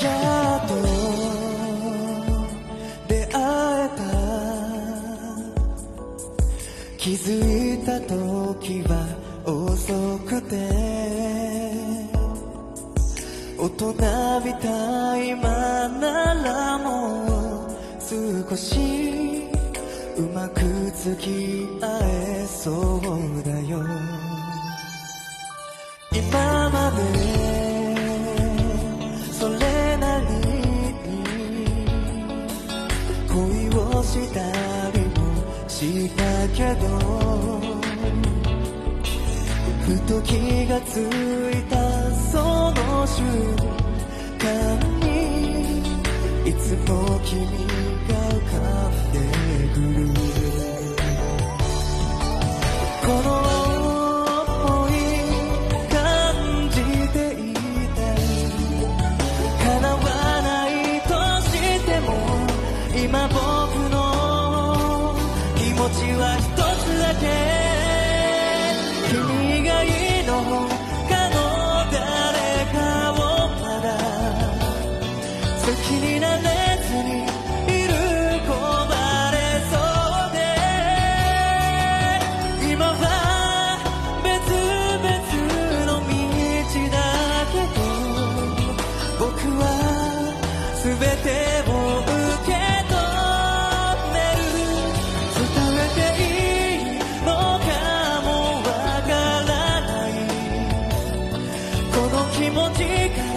やっと出会えた気づいた時は遅くて大人みた今ならもう少しうまく付き合えそうだよ今したけどふと気がついたその瞬間にいつも君が浮かんでくる。この想い感じていたい叶わないとしても今僕は一つだけ君以外の他の誰かをまだ好きになれずにいる子ばれそうで今は別々の道だけど僕は全て寂寞，提。